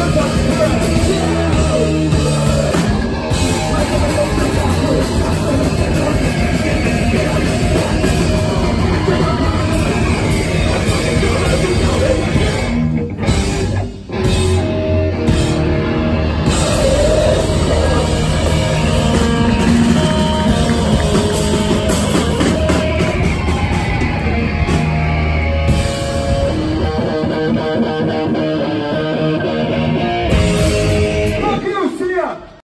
the fuck?